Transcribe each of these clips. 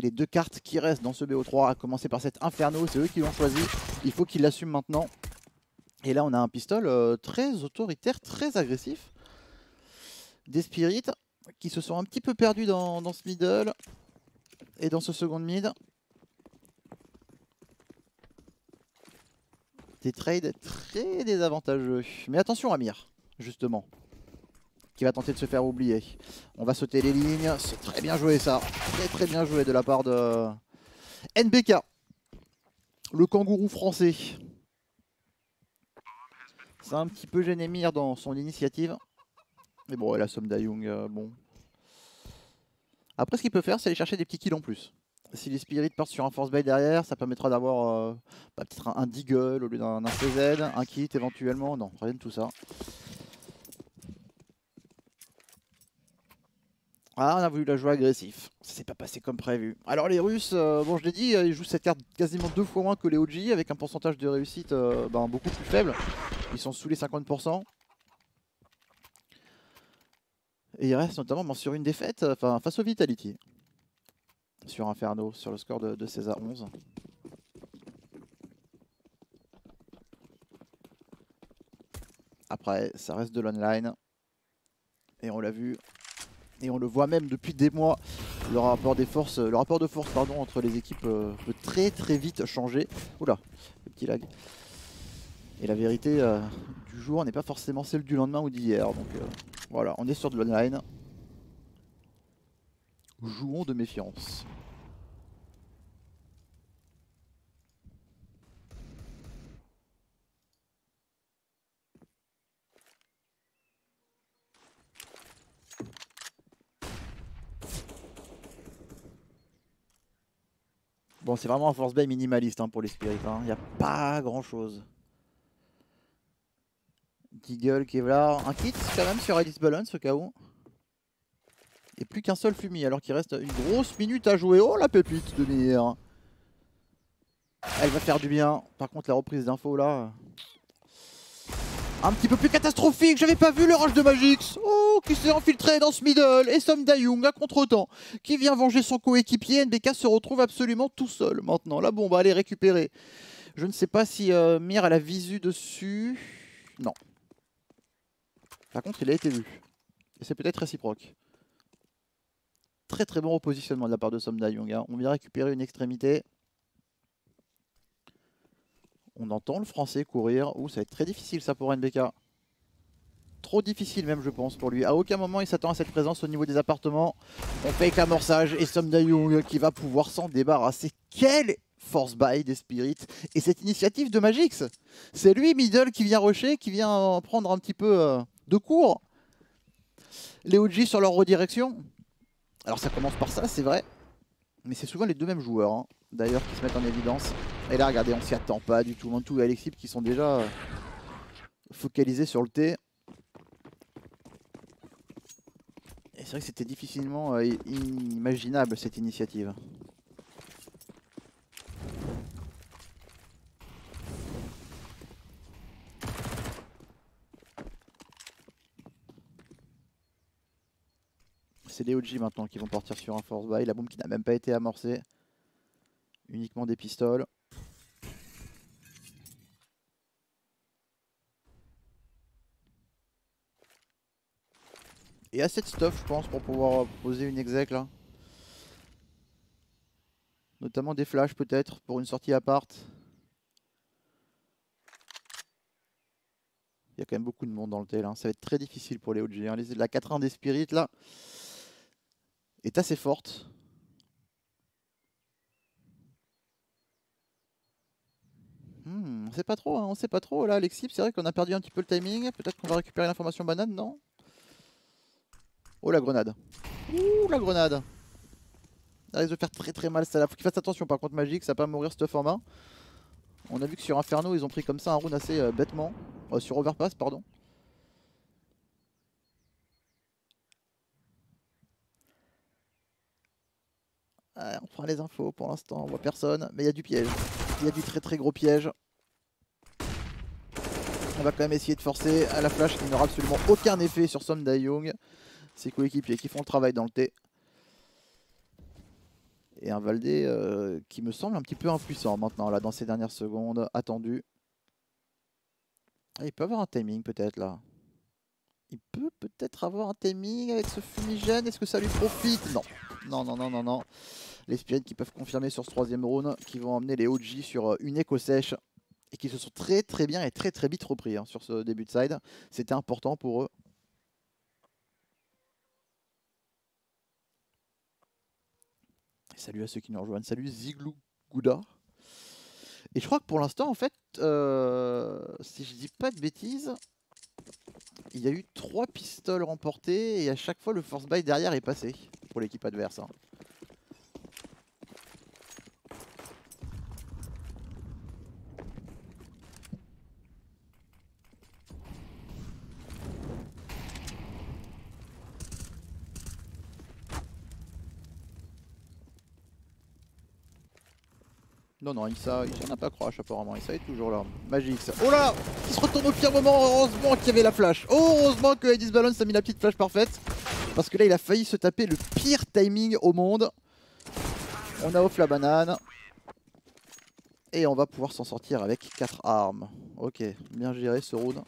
les deux cartes qui restent dans ce BO3, à commencer par cet Inferno, c'est eux qui l'ont choisi, il faut qu'ils l'assument maintenant. Et là on a un pistol euh, très autoritaire, très agressif. Des spirits qui se sont un petit peu perdus dans, dans ce middle et dans ce second mid. Des trades très désavantageux. Mais attention Amir, justement qui va tenter de se faire oublier. On va sauter les lignes, c'est très bien joué ça. Très très bien joué de la part de NBK. Le kangourou français. C'est un petit peu gêné Mir dans son initiative. Mais bon, la somme d'Ayung, euh, bon. Après, ce qu'il peut faire, c'est aller chercher des petits kills en plus. Si les spirits partent sur un force bay derrière, ça permettra d'avoir euh, bah, peut-être un, un, Deagle au lieu d'un CZ, un kit éventuellement. Non, rien de tout ça. Ah, on a voulu la jouer agressif. Ça s'est pas passé comme prévu. Alors les Russes, euh, bon je l'ai dit, euh, ils jouent cette carte quasiment deux fois moins que les OG avec un pourcentage de réussite euh, ben, beaucoup plus faible. Ils sont sous les 50%. Et ils restent notamment ben, sur une défaite enfin, face au Vitality. Sur Inferno, sur le score de, de 16 à 11. Après, ça reste de l'online. Et on l'a vu, et on le voit même depuis des mois, le rapport, des forces, le rapport de force pardon, entre les équipes euh, peut très très vite changer. Oula, le petit lag. Et la vérité euh, du jour n'est pas forcément celle du lendemain ou d'hier. Donc euh, voilà, on est sur de l'online. Jouons de méfiance. Bon, c'est vraiment un force bay minimaliste hein, pour les spirits. Il hein. n'y a pas grand chose. Deagle, Kevlar, un kit quand même sur Alice Balance au cas où. Et plus qu'un seul fumier alors qu'il reste une grosse minute à jouer. Oh la pépite de Nier. Elle va faire du bien. Par contre la reprise d'infos là un petit peu plus catastrophique. J'avais pas vu le rush de Magix. Oh, qui s'est infiltré dans ce middle. Et Som Dayung à contre-temps qui vient venger son coéquipier. NBK se retrouve absolument tout seul maintenant. Bon, on va aller récupérer. Je ne sais pas si euh, Mir a la visu dessus. Non. Par contre, il a été vu. Et c'est peut-être réciproque. Très très bon repositionnement de la part de Som Dayung. Hein. On vient récupérer une extrémité. On entend le français courir. Ouh, ça va être très difficile ça pour NBK. Trop difficile même je pense pour lui. À aucun moment il s'attend à cette présence au niveau des appartements. On fake l'amorçage et Som Young qui va pouvoir s'en débarrasser. Quel force buy des spirits et cette initiative de Magix. C'est lui middle qui vient rusher, qui vient prendre un petit peu euh, de cours. Les OG sur leur redirection. Alors ça commence par ça c'est vrai. Mais c'est souvent les deux mêmes joueurs. Hein d'ailleurs qui se mettent en évidence. Et là regardez on s'y attend pas du tout. Mantou et Alexis qui sont déjà euh, focalisés sur le T. Et c'est vrai que c'était difficilement euh, imaginable cette initiative. C'est les OG maintenant qui vont partir sur un force buy. La bombe qui n'a même pas été amorcée uniquement des pistoles. Et assez de stuff je pense pour pouvoir poser une exec là. Notamment des flashs peut-être pour une sortie à part. Il y a quand même beaucoup de monde dans le tel. Hein. Ça va être très difficile pour les OG. Hein. La 4-1 des Spirits là est assez forte. Hmm, on sait pas trop, hein, on sait pas trop. Là, Alexis, c'est vrai qu'on a perdu un petit peu le timing. Peut-être qu'on va récupérer l'information banane, non? Oh, la grenade. Ouh, la grenade. Ça risque de faire très très mal. Ça, faut qu'il fasse attention par contre, magique, ça va pas mourir cette en On a vu que sur Inferno, ils ont pris comme ça un rune assez euh, bêtement. Euh, sur Overpass, pardon. on prend les infos pour l'instant, on voit personne, mais il y a du piège. Il y a du très très gros piège. On va quand même essayer de forcer à la flash qui n'aura absolument aucun effet sur Som Young. Ses coéquipiers qui font le travail dans le T. Et un Valdé euh, qui me semble un petit peu impuissant maintenant, là, dans ces dernières secondes, attendu. Ah, il peut avoir un timing peut-être là. Il peut peut-être avoir un timing avec ce fumigène. Est-ce que ça lui profite? Non. Non, non, non, non, non. Les Spirits qui peuvent confirmer sur ce troisième round, qui vont emmener les OG sur euh, une écho sèche et qui se sont très très bien et très très vite repris hein, sur ce début de side. C'était important pour eux. Salut à ceux qui nous rejoignent. Salut Ziglou Gouda. Et je crois que pour l'instant, en fait, euh, si je dis pas de bêtises, il y a eu trois pistoles remportées et à chaque fois le force buy derrière est passé pour l'équipe adverse. Hein. Non, non, Issa, Issa n'a pas crash apparemment. Issa est toujours là. Magix. Oh là Qui se retourne au pire moment. Heureusement qu'il y avait la flash. heureusement que Edis Balance a mis la petite flash parfaite. Parce que là, il a failli se taper le pire timing au monde. On a off la banane. Et on va pouvoir s'en sortir avec 4 armes. Ok, bien géré ce round.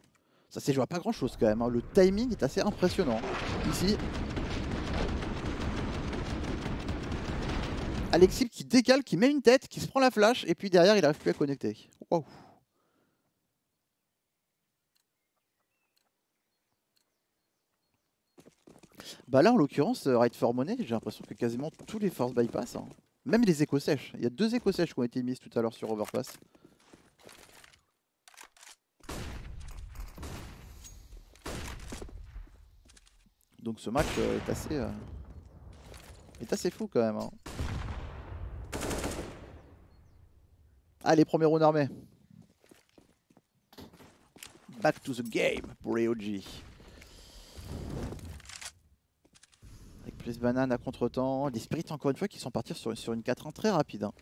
Ça s'est joué à pas grand chose quand même. Hein. Le timing est assez impressionnant. Ici, Alexib qui décale, qui met une tête, qui se prend la flash, et puis derrière il n'arrive plus à connecter. Bah là en l'occurrence, euh, Ride for Money, j'ai l'impression que quasiment tous les force bypass, hein. même les échos sèches. Il y a deux échos sèches qui ont été mises tout à l'heure sur Overpass. Donc ce match euh, est assez, euh, est assez fou quand même. Hein. Allez, premier round armé. Back to the game pour les OG. Avec plus banane à contre-temps. Les spirits, encore une fois, qui sont partis sur, une 4-1 très rapide. Hein.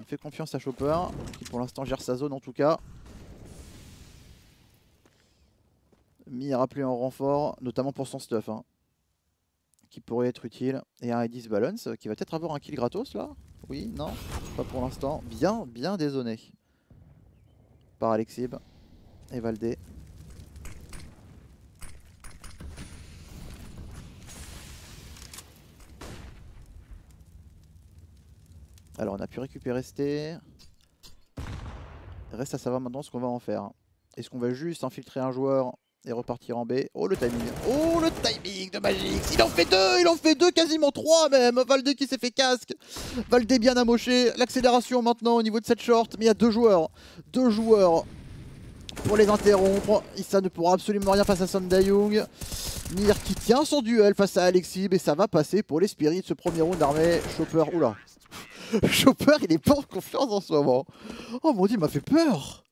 On fait confiance à Chopper, qui pour l'instant gère sa zone en tout cas. Mi a rappelé en renfort, notamment pour son stuff. Hein, qui pourrait être utile. Et un Edis Balance, qui va peut-être avoir un kill gratos là oui, non, pas pour l'instant. Bien, bien dézoné par Alexib et Valdé. Alors on a pu récupérer ce Reste à savoir maintenant ce qu'on va en faire. Est-ce qu'on va juste infiltrer un joueur et repartir en B. Oh le timing Oh le timing de Magix Il en fait deux Il en fait deux, quasiment trois même Valdé qui s'est fait casque Valdé bien amoché. L'accélération maintenant au niveau de cette short. Mais il y a deux joueurs. Deux joueurs pour les interrompre. Issa ne pourra absolument rien face à Young. Mir qui tient son duel face à Alexib et ça va passer pour les spirits. Ce premier round d'armée. Chopper, oula. Chopper il est pas en confiance en ce moment. Oh mon dieu, il m'a fait peur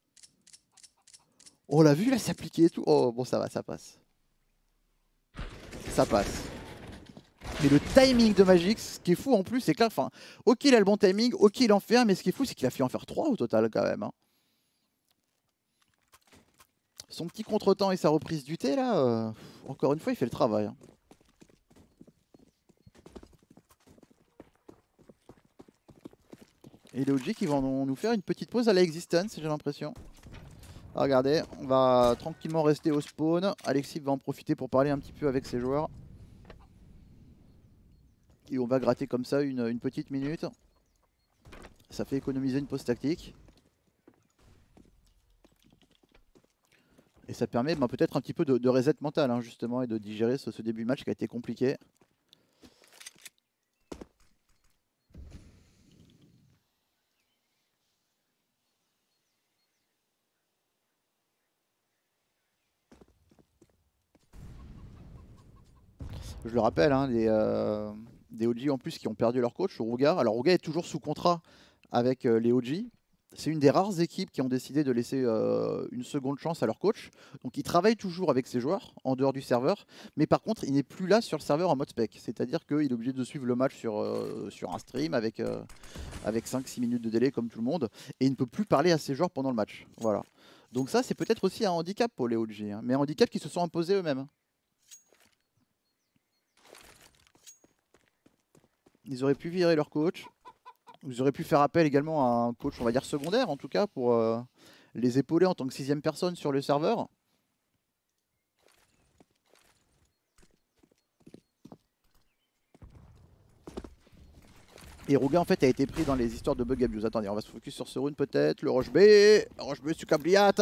on l'a vu là s'appliquer et tout. Oh bon ça va, ça passe. Ça passe. Mais le timing de Magix, ce qui est fou en plus, c'est que là, enfin, ok il a le bon timing, ok il en fait un, mais ce qui est fou c'est qu'il a fait en faire 3 au total quand même. Hein. Son petit contretemps et sa reprise du thé là, euh, encore une fois il fait le travail. Hein. Et OG qui vont nous faire une petite pause à la existence, j'ai l'impression. Ah, regardez, on va tranquillement rester au spawn. Alexis va en profiter pour parler un petit peu avec ses joueurs. Et on va gratter comme ça une, petite minute. Ça fait économiser une pause tactique. Et ça permet ben, peut-être un petit peu de, reset mental hein, justement et de digérer ce, ce début de match qui a été compliqué. Je le rappelle, hein, euh, des OG en plus qui ont perdu leur coach, Rouga. Alors Rouga est toujours sous contrat avec euh, les OG. C'est une des rares équipes qui ont décidé de laisser euh, une seconde chance à leur coach. Donc il travaille toujours avec ses joueurs en dehors du serveur. Mais par contre, il n'est plus là sur le serveur en mode spec. C'est-à-dire qu'il est obligé de suivre le match sur, un stream avec, avec 5-6 minutes de délai comme tout le monde. Et il ne peut plus parler à ses joueurs pendant le match. Voilà. Donc ça, c'est peut-être aussi un handicap pour les OG. Hein. Mais un handicap qui se sont imposés eux-mêmes. Ils auraient pu virer leur coach. Ils auraient pu faire appel également à un coach, on va dire secondaire en tout cas, pour euh, les épauler en tant que sixième personne sur le serveur. Et Rouga en fait a été pris dans les histoires de bug abuse. Attendez, on va se focus sur ce rune peut-être. Le Roche B, Roche B sur Cabliat.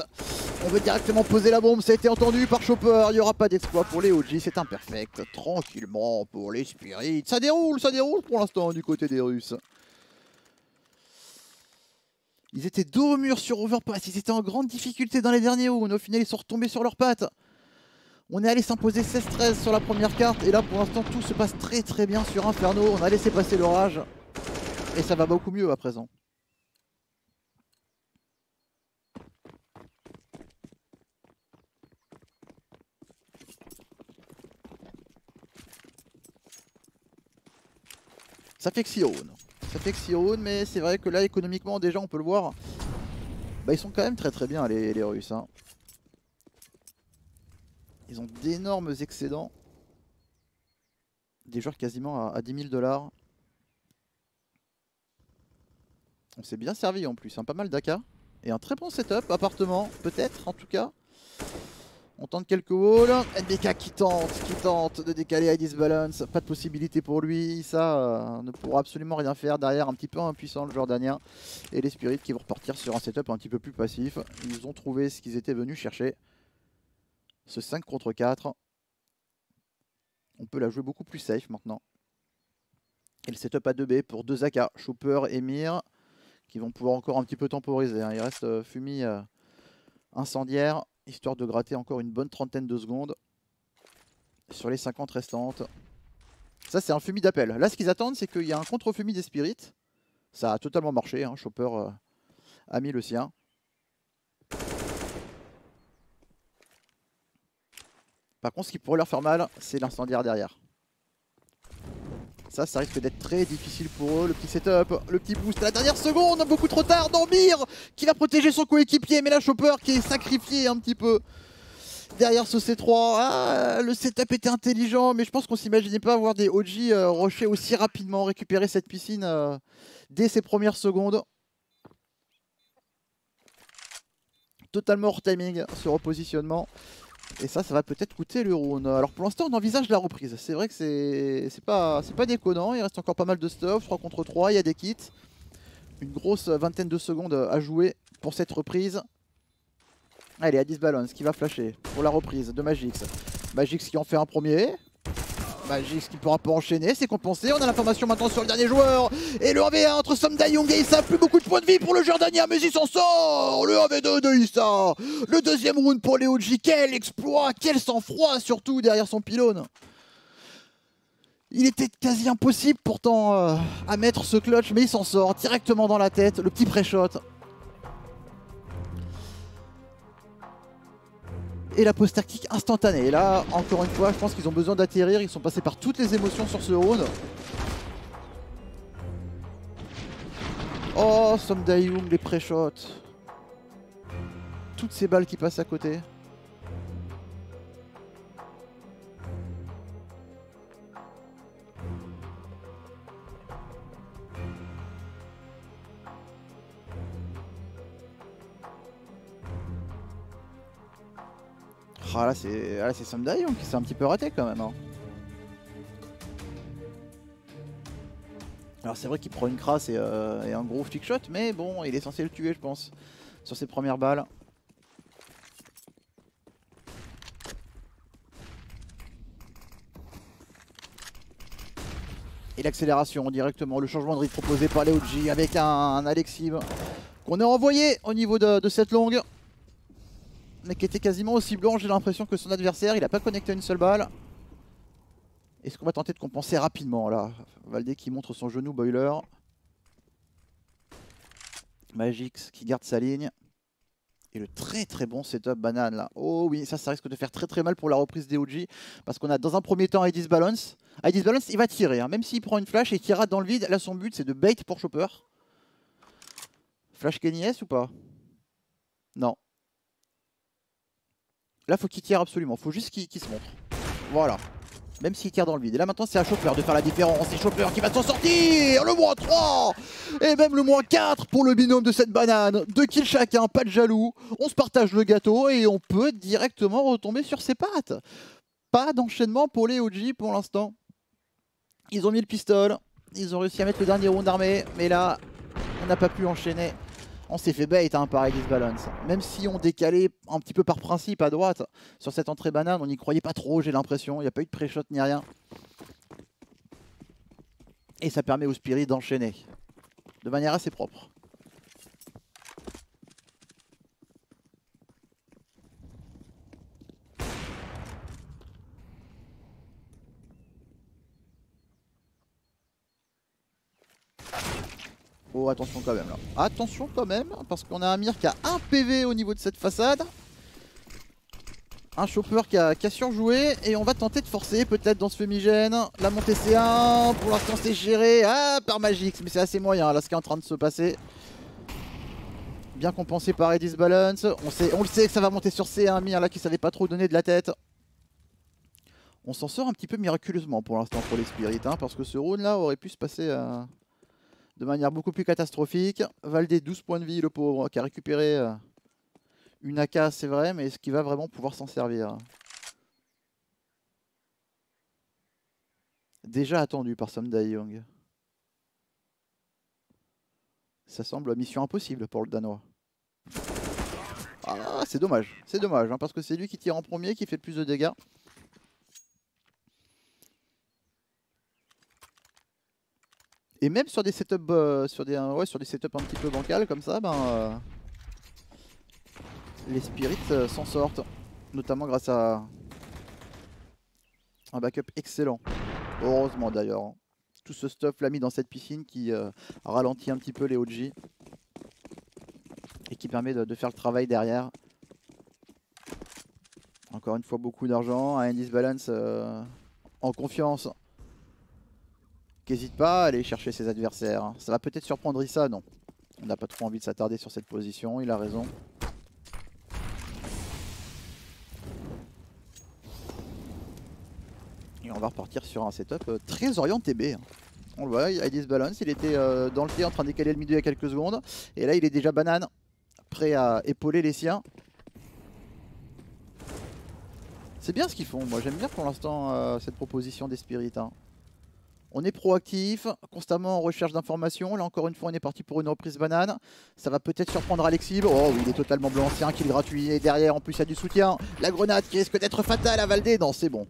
On veut directement poser la bombe, ça a été entendu par Chopper. Il n'y aura pas d'exploit pour les OG, c'est imperfect. Tranquillement pour les Spirits. Ça déroule, ça déroule pour l'instant du côté des Russes. Ils étaient dos au mur sur Overpass, ils étaient en grande difficulté dans les derniers rounds. Au final, ils sont retombés sur leurs pattes. On est allé s'imposer 16-13 sur la première carte. Et là, pour l'instant, tout se passe très très bien sur Inferno. On a laissé passer l'orage. Et ça va beaucoup mieux à présent. Ça fait que Ça fait que mais c'est vrai que là, économiquement, déjà, on peut le voir. Bah, ils sont quand même très très bien, les, Russes. Hein. Ils ont d'énormes excédents. Des joueurs quasiment à, à 10 000 dollars. On s'est bien servi en plus, hein. pas mal d'AK. Et un très bon setup, appartement, peut-être en tout cas. On tente quelques walls. NBK qui tente, qui tente de décaler Ice Balance. Pas de possibilité pour lui. Ça euh, ne pourra absolument rien faire derrière. Un petit peu impuissant le Jordanien. Et les Spirits qui vont repartir sur un setup un petit peu plus passif. Ils ont trouvé ce qu'ils étaient venus chercher. Ce 5 contre 4. On peut la jouer beaucoup plus safe maintenant. Et le setup à 2B pour 2 AK. Chopper et Mir qui vont pouvoir encore un petit peu temporiser. Hein. Il reste euh, euh, incendiaire, histoire de gratter encore une bonne trentaine de secondes sur les 50 restantes. Ça, c'est un Fumi d'appel. Là, ce qu'ils attendent, c'est qu'il y a un contre-Fumi des Spirits. Ça a totalement marché. Hein. Chopper euh, a mis le sien. Par contre, ce qui pourrait leur faire mal, c'est l'incendiaire derrière. Ça, ça risque d'être très difficile pour eux. Le petit setup, le petit boost à la dernière seconde, beaucoup trop tard. Dambir qui va protéger son coéquipier, mais la Chopper qui est sacrifié un petit peu derrière ce C3. Ah, le setup était intelligent, mais je pense qu'on s'imaginait pas avoir des OG euh, aussi rapidement récupérer cette piscine euh, dès ses premières secondes. Totalement hors timing ce repositionnement. Et ça, ça va peut-être coûter le round. Alors pour l'instant, on envisage la reprise. C'est vrai que c'est pas, pas déconnant. Il reste encore pas mal de stuff. 3 contre 3, il y a des kits. Une grosse vingtaine de secondes à jouer pour cette reprise. Allez, à 10 Balance qui va flasher pour la reprise de Magix. Magix qui en fait un premier. Magix qui pourra pas enchaîner, c'est compensé. On a l'information maintenant sur le dernier joueur. Et le 1v1 entre Somda Young et Issa. Plus beaucoup de points de vie pour le Jordania, mais il s'en sort. Le 1v2 de Issa. Le deuxième round pour OG. Quel exploit, quel sang-froid surtout derrière son pylône. Il était quasi impossible pourtant euh, à mettre ce clutch, mais il s'en sort directement dans la tête. Le petit pré-shot. Et la post tactique instantanée. Et là, encore une fois, je pense qu'ils ont besoin d'atterrir. Ils sont passés par toutes les émotions sur ce round. Oh, Somdayung, les pré-shots. Toutes ces balles qui passent à côté. Ah là c'est là c'est qui s'est un petit peu raté quand même. Hein. Alors c'est vrai qu'il prend une crasse euh, et, un gros flick shot, mais bon, il est censé le tuer je pense, sur ses premières balles. Et l'accélération directement, le changement de rythme proposé par les avec un, Alexive qu'on a envoyé au niveau de cette longue mais qui était quasiment aussi blanc, j'ai l'impression, que son adversaire. Il n'a pas connecté une seule balle. Est-ce qu'on va tenter de compenser rapidement là? Valdé qui montre son genou boiler. Magix qui garde sa ligne. Et le très très bon setup banane là. Oh oui, ça, ça risque de faire très très mal pour la reprise des OG. Parce qu'on a dans un premier temps Aedis Balance. Aedis Balance, il va tirer. Hein. Même s'il prend une flash et rate dans le vide, là son but c'est de bait pour Chopper. Flash Kenny ou pas? Non. Là, faut qu'il tire absolument. Faut juste qu'il se montre. Voilà. Même s'il tire dans le vide. Et là maintenant c'est à Chopper de faire la différence. C'est Chopper qui va s'en sortir Le moins 3 Et même le moins 4 pour le binôme de cette banane. Deux kills chacun, pas de jaloux. On se partage le gâteau et on peut directement retomber sur ses pattes. Pas d'enchaînement pour les OG pour l'instant. Ils ont mis le pistolet. Ils ont réussi à mettre le dernier round d'armée. Mais là, on n'a pas pu enchaîner. On s'est fait bait hein, par Elise Balance. Même si on décalait un petit peu par principe à droite sur cette entrée banane, on n'y croyait pas trop, j'ai l'impression. Il n'y a pas eu de pré-shot ni rien. Et ça permet au Spirit d'enchaîner de manière assez propre. Oh attention quand même là. Attention quand même, parce qu'on a un Mir qui a un PV au niveau de cette façade. Un chopper qui a, surjoué et on va tenter de forcer peut-être dans ce fumigène. La montée C1, pour l'instant c'est géré ah, par Magix, mais c'est assez moyen là ce qui est en train de se passer. Bien compensé par Edis Balance. On, le sait que ça va monter sur C1, Mir là qui savait pas trop donner de la tête. On s'en sort un petit peu miraculeusement pour l'instant pour les spirits, hein, parce que ce round là aurait pu se passer... à de manière beaucoup plus catastrophique. Valdé 12 points de vie, le pauvre, qui a récupéré euh, une AK, c'est vrai, mais est-ce qu'il va vraiment pouvoir s'en servir? Déjà attendu par Sunday Young. Ça semble mission impossible pour le Danois. Ah, c'est dommage, c'est dommage, hein, parce que c'est lui qui tire en premier, qui fait le plus de dégâts. Et même sur des setups, euh, sur des, ouais, sur des setups un petit peu bancals comme ça, ben, euh, les spirits euh, s'en sortent. Notamment grâce à un backup excellent. Heureusement d'ailleurs. Hein. Tout ce stuff l'a mis dans cette piscine qui ralentit un petit peu les OG. Et qui permet de, faire le travail derrière. Encore une fois beaucoup d'argent, un balance en confiance N'hésite pas à aller chercher ses adversaires. Ça va peut-être surprendre Issa, non. On n'a pas trop envie de s'attarder sur cette position, il a raison. Et on va repartir sur un setup euh, très orienté B. Hein. On le voit, il a balance, il était euh, dans le T en train décaler le milieu il y a quelques secondes. Et là il est déjà banane, prêt à épauler les siens. C'est bien ce qu'ils font, moi j'aime bien pour l'instant euh, cette proposition des spirits. Hein. On est proactif, constamment en recherche d'informations. Là encore une fois, on est parti pour une reprise banane. Ça va peut-être surprendre Alexis. Oh il est totalement blanc, c'est un kill gratuit. Derrière, en plus, il y a du soutien. La grenade qui risque d'être fatale à Valdé. Non, c'est bon.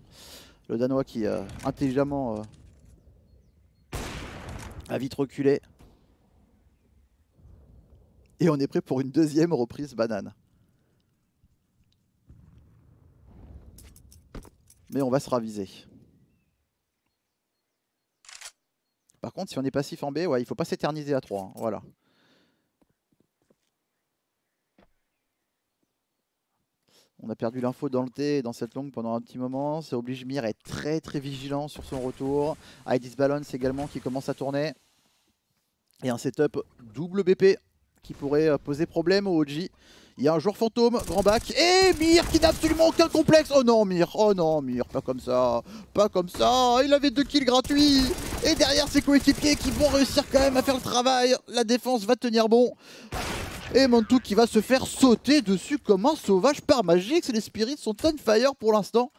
Le Danois qui, euh, intelligemment, euh, a vite reculé. Et on est prêt pour une deuxième reprise banane. Mais on va se raviser. Par contre, si on est passif en B, ouais, il faut pas s'éterniser à 3. Hein, voilà. On a perdu l'info dans le T dans cette longue pendant un petit moment. Ça oblige Mir à être très très vigilant sur son retour. Idis Balance également qui commence à tourner. Et un setup double BP qui pourrait euh, poser problème au OG. Il y a un joueur fantôme, grand bac, et Mir qui n'a absolument aucun complexe. Oh non, Mir, oh non, Mir, pas comme ça, pas comme ça. Il avait deux kills gratuits. Et derrière ses coéquipiers qui vont réussir quand même à faire le travail. La défense va tenir bon. Et Mantou qui va se faire sauter dessus comme un sauvage par Magix. Les spirits sont on fire pour l'instant.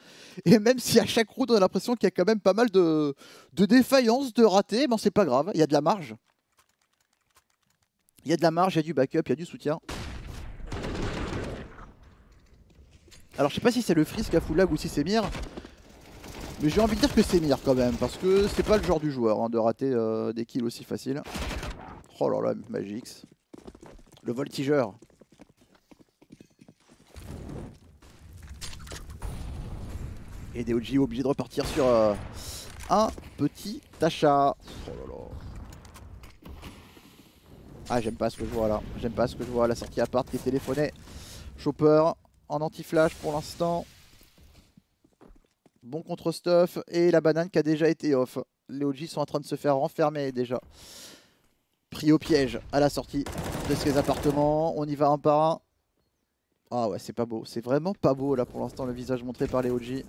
Et même si à chaque route on a l'impression qu'il y a quand même pas mal de, de défaillances, de ratés, ben c'est pas grave, il y a de la marge. Il y a de la marge, il y a du backup, il y a du soutien. Alors je sais pas si c'est le Frisk à full lag ou si c'est Mir. Mais j'ai envie de dire que c'est Mir quand même. Parce que c'est pas le genre du joueur hein, de rater euh, des kills aussi faciles. Oh là là, Magix. Le voltigeur. Et des OG obligés de repartir sur euh, un petit achat. Oh là là. Ah j'aime pas ce que je vois là. J'aime pas ce que je vois. La sortie à part qui est téléphonée. Chopper en anti-flash pour l'instant. Bon contre-stuff. Et la banane qui a déjà été off. Les OG sont en train de se faire renfermer déjà. Pris au piège à la sortie de ces appartements. On y va un par un. Ah ouais, c'est pas beau. C'est vraiment pas beau là pour l'instant le visage montré par les OG.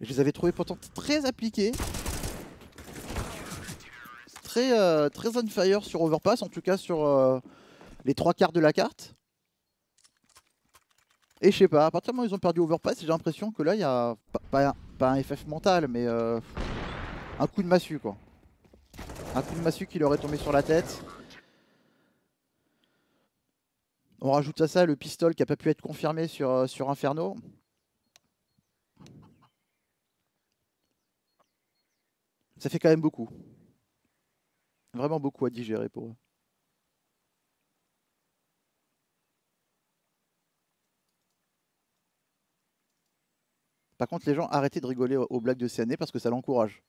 Je les avais trouvés pourtant très appliqués. Très, euh, très on fire sur Overpass, en tout cas sur euh, les trois quarts de la carte. Et je sais pas, à partir du moment où ils ont perdu Overpass, j'ai l'impression que là, il y a pas, un FF mental, mais euh, un coup de massue, quoi. Un coup de massue qui leur est tombé sur la tête. On rajoute à ça le pistol qui n'a pas pu être confirmé euh, sur Inferno. Ça fait quand même beaucoup. Vraiment beaucoup à digérer pour eux. Par contre, les gens, arrêtez de rigoler aux blagues de CNE parce que ça l'encourage.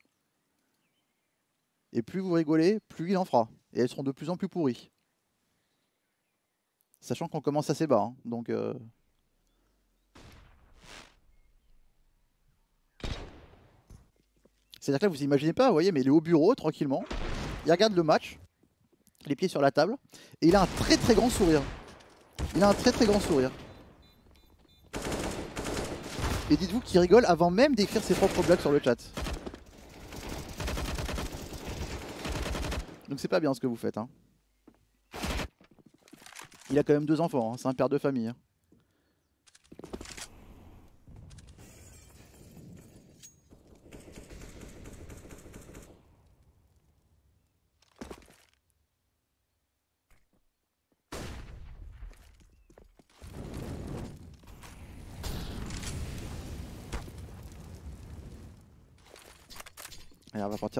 Et plus vous rigolez, plus il en fera. Et elles seront de plus en plus pourries. Sachant qu'on commence assez bas. Hein, donc. Euh... C'est-à-dire que là, vous imaginez pas, vous voyez, mais il est au bureau tranquillement. Il regarde le match, les pieds sur la table, et il a un très très grand sourire. Il a un très très grand sourire. Et dites-vous qu'il rigole avant même d'écrire ses propres blagues sur le chat. Donc c'est pas bien ce que vous faites. Hein. Il a quand même deux enfants, hein. c'est un père de famille. Hein.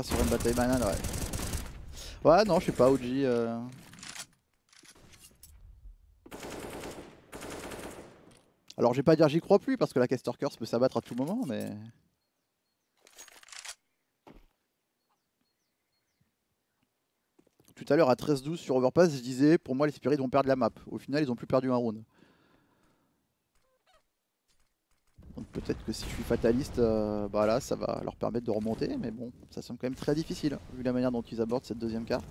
Sur une bataille banane, ouais. Ouais, non, je suis pas OG. Euh... Alors, je vais pas dire j'y crois plus parce que la Caster Curse peut s'abattre à tout moment, mais. Tout à l'heure à 13-12 sur Overpass, je disais pour moi les Spirits vont perdre la map. Au final, ils ont plus perdu un round. Donc peut-être que si je suis fataliste, euh, bah là ça va leur permettre de remonter, mais bon, ça semble quand même très difficile vu la manière dont ils abordent cette deuxième carte.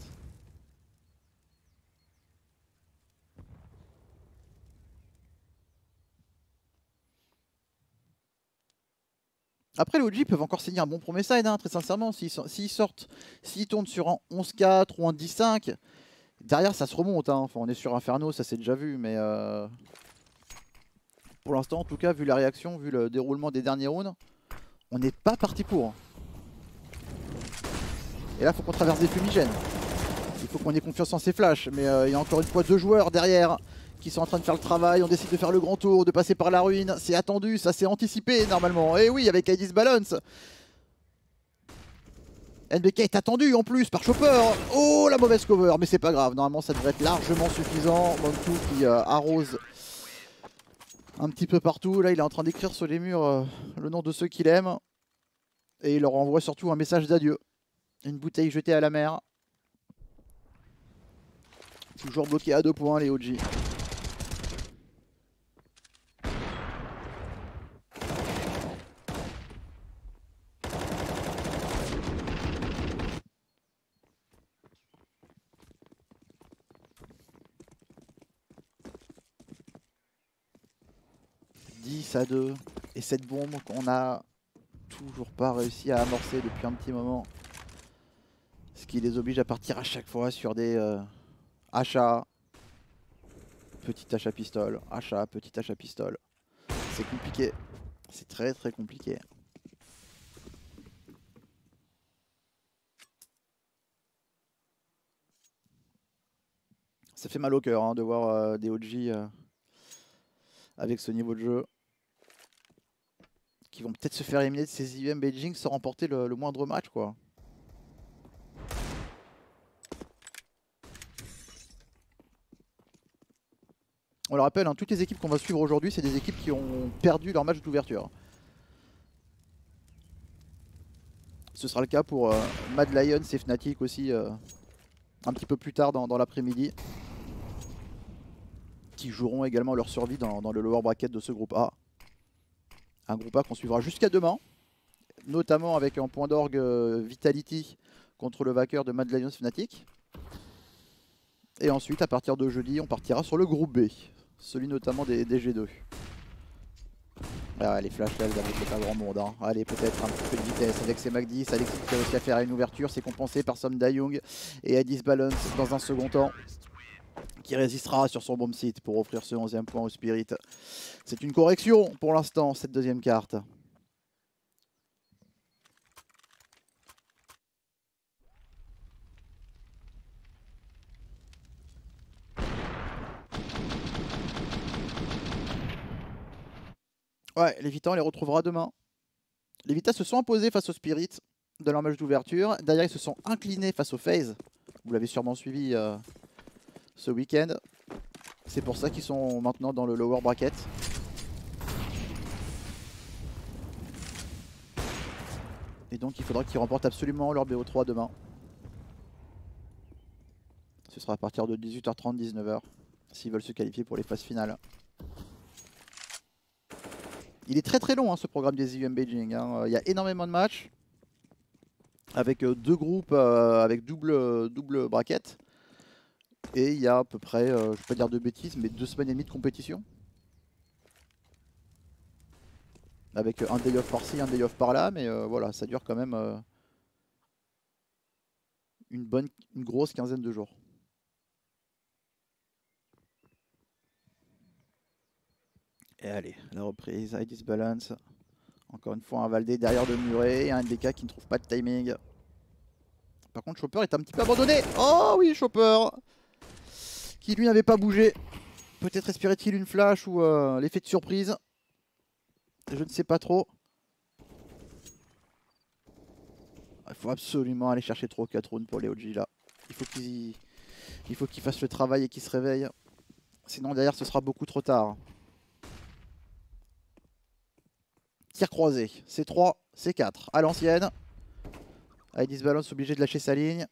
Après, les OG peuvent encore signer un bon premier side, hein, très sincèrement. S'ils sortent, s'ils tournent sur un 11-4 ou un 10-5, derrière ça se remonte. Hein. Enfin, on est sur Inferno, ça s'est déjà vu, mais euh, pour l'instant, en tout cas, vu la réaction, vu le déroulement des derniers rounds, on n'est pas parti pour. Et là, il faut qu'on traverse des fumigènes. Il faut qu'on ait confiance en ces flashs. Mais euh, il y a encore une fois deux joueurs derrière qui sont en train de faire le travail. On décide de faire le grand tour, de passer par la ruine. C'est attendu, ça s'est anticipé normalement. Et oui, avec Aedis Balance. NBK est attendu en plus par Chopper. Oh, la mauvaise cover, mais c'est pas grave. Normalement, ça devrait être largement suffisant. Montu qui euh, arrose un petit peu partout. Là, il est en train d'écrire sur les murs euh, le nom de ceux qu'il aime. Et il leur envoie surtout un message d'adieu. Une bouteille jetée à la mer. Toujours bloqué à deux points les OG. 10 à 2. Et cette bombe qu'on a toujours pas réussi à amorcer depuis un petit moment. Ce qui les oblige à partir à chaque fois sur des euh, achats. Petit achat pistole, achat, petit achat pistole. C'est compliqué. C'est très très compliqué. Ça fait mal au cœur hein, de voir euh, des OG euh, avec ce niveau de jeu qui vont peut-être se faire éliminer de ces IEM Beijing sans remporter le, moindre match quoi. On le rappelle, hein, toutes les équipes qu'on va suivre aujourd'hui, c'est des équipes qui ont perdu leur match d'ouverture. Ce sera le cas pour euh, Mad Lions et Fnatic aussi euh, un petit peu plus tard dans, l'après-midi. Qui joueront également leur survie dans le lower bracket de ce groupe A. Un groupe A qu'on suivra jusqu'à demain, notamment avec un point d'orgue euh, Vitality contre le vainqueur de Mad Lions Fnatic. Et ensuite, à partir de jeudi, on partira sur le groupe B, celui notamment des, des G2. Ah, les flash là, avec pas grand monde. Hein. Allez, peut-être un petit peu de vitesse avec ses Mac 10. Alexis qui a réussi à faire une ouverture. C'est compensé par Som Young et Addis Balance dans un second temps. Qui résistera sur son bomb site pour offrir ce 11e point au Spirit. C'est une correction pour l'instant, cette deuxième carte. Ouais, les Vita, on les retrouvera demain. Les Vita se sont imposés face au Spirit de leur match d'ouverture. Derrière, ils se sont inclinés face au FaZe. Vous l'avez sûrement suivi euh, ce week-end. C'est pour ça qu'ils sont maintenant dans le lower bracket. Et donc, il faudra qu'ils remportent absolument leur BO3 demain. Ce sera à partir de 18h30, 19h, s'ils veulent se qualifier pour les phases finales. Il est très très long hein, ce programme des IUM Beijing. Hein. Il y a énormément de matchs avec euh, deux groupes euh, avec double, double bracket. Et il y a à peu près, euh, je ne vais pas dire de bêtises, mais deux semaines et demie de compétition. Avec un day off par-ci, un day off par-là, mais voilà, ça dure quand même une bonne, une grosse quinzaine de jours. Et allez, la reprise, high disbalance. Encore une fois, un Valdé derrière de muret et un NDK qui ne trouve pas de timing. Par contre, Chopper est un petit peu abandonné. Oh oui, Chopper Qui lui n'avait pas bougé. Peut-être espérait-il une flash ou euh, l'effet de surprise. Je ne sais pas trop. Il faut absolument aller chercher 3 ou 4 rounds pour les OG là. Il faut qu'il qu fasse le travail et qu'il se réveille. Sinon derrière ce sera beaucoup trop tard. Tir croisé. C'est 3, c'est 4. À l'ancienne. Aidis Balance obligé de lâcher sa ligne.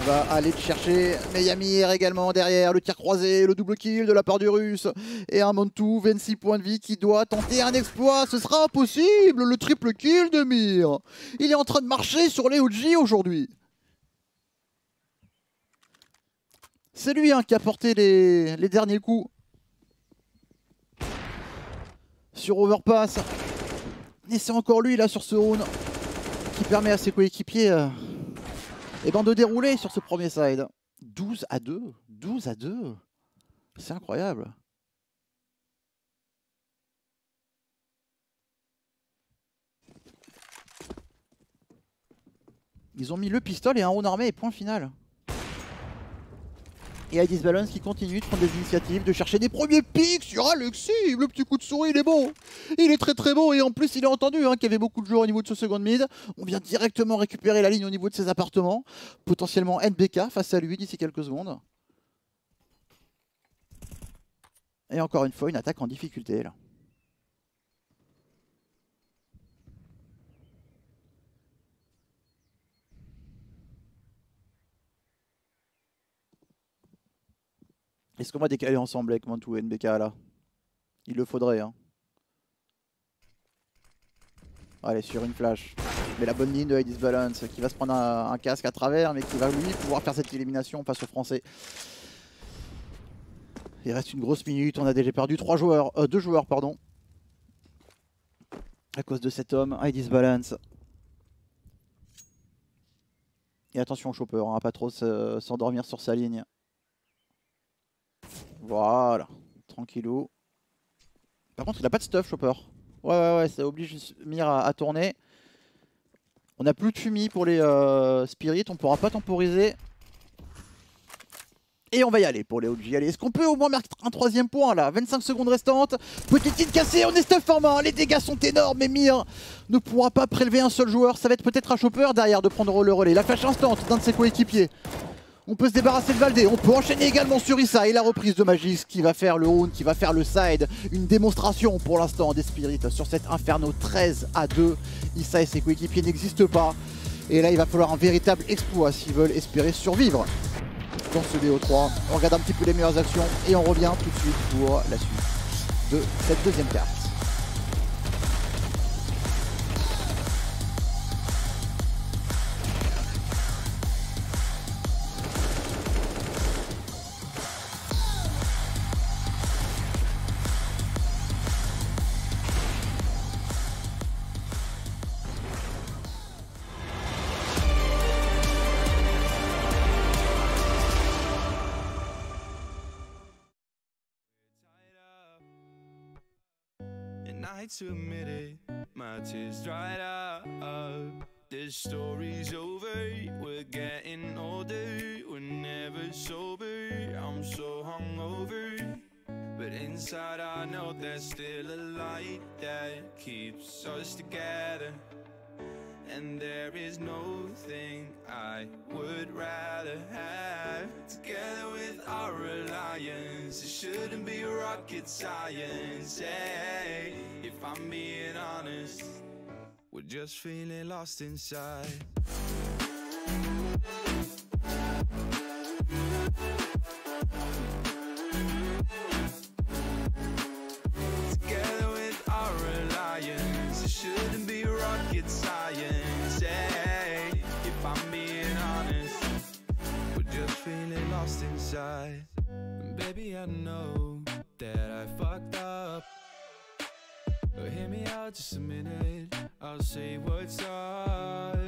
On va aller le chercher. Mais Yamir également derrière. Le tir croisé, le double kill de la part du russe. Et un Montou, 26 points de vie qui doit tenter un exploit. Ce sera impossible. Le triple kill de Mir. Il est en train de marcher sur les OG aujourd'hui. C'est lui hein, qui a porté les derniers coups sur Overpass. Et c'est encore lui là sur ce round qui permet à ses coéquipiers euh, eh ben, de dérouler sur ce premier side. 12 à 2. 12 à 2. C'est incroyable. Ils ont mis le pistolet et un round armé et point final. Et Ice Balance qui continue de prendre des initiatives, de chercher des premiers pics sur Alexis. Le petit coup de souris, il est bon. Il est très très bon. Et en plus, il a entendu hein, qu'il y avait beaucoup de joueurs au niveau de ce second mid. On vient directement récupérer la ligne au niveau de ses appartements. Potentiellement NBK face à lui d'ici quelques secondes. Et encore une fois, une attaque en difficulté là. Est-ce qu'on va décaler ensemble avec Mantou et NBK là? Il le faudrait. Hein. Allez, sur une flash. Mais la bonne ligne de Hades Balance qui va se prendre un, casque à travers, mais qui va lui pouvoir faire cette élimination face aux Français. Il reste une grosse minute, on a déjà perdu trois joueurs, euh, deux joueurs pardon. À cause de cet homme, Hades Balance. Et attention chopper, hein, va pas trop s'endormir sur sa ligne. Voilà, tranquillou. Par contre, il a pas de stuff, Chopper. Ouais, ouais, ouais, ça oblige Mir à, tourner. On n'a plus de fumée pour les euh, spirits, on pourra pas temporiser. Et on va y aller pour les OG. Allez, est-ce qu'on peut au moins marquer un troisième point là? 25 secondes restantes. Petite cassée, on est stuff en main. Les dégâts sont énormes, mais Mir ne pourra pas prélever un seul joueur. Ça va être peut-être un chopper derrière de prendre le relais. La flash instant d'un de ses coéquipiers. On peut se débarrasser de Valdé. On peut enchaîner également sur Issa et la reprise de Magis qui va faire le round, qui va faire le side. Une démonstration pour l'instant des Spirits sur cet Inferno 13 à 2. Issa et ses coéquipiers n'existent pas. Et là, il va falloir un véritable exploit s'ils veulent espérer survivre dans ce BO3. On regarde un petit peu les meilleures actions et on revient tout de suite pour la suite de cette deuxième carte. To admit it, my tears dried up. This story's over, we're getting older, we're never sober. I'm so hungover, but inside I know there's still a light that keeps us together. And there is no thing I would rather have Together with our alliance It shouldn't be rocket science hey, If I'm being honest We're just feeling lost inside. Together with our alliance It shouldn't be rocket science hey, If I'm being honest We're just feeling lost inside. Baby I know that I fucked up But hear me out just a minute. I'll say what's up.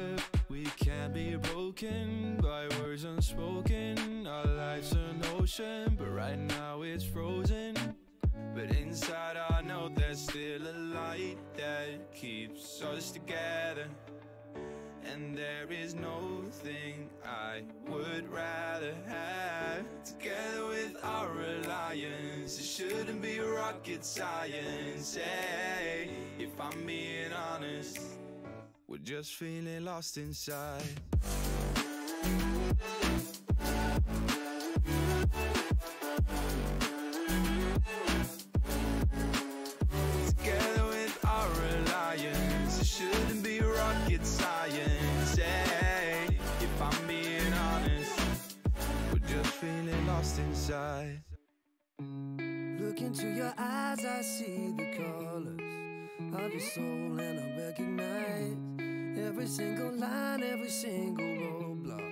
We can't be broken by words unspoken. Our life's an ocean But right now it's frozen. But inside I know there's still a light that keeps us together And there is no thing I would rather have. Together with our alliance It shouldn't be rocket science hey, If I'm being honest We're just feeling lost inside lost inside Look into your eyes, I see the colors of your soul, and I recognize every single line, every single roadblock.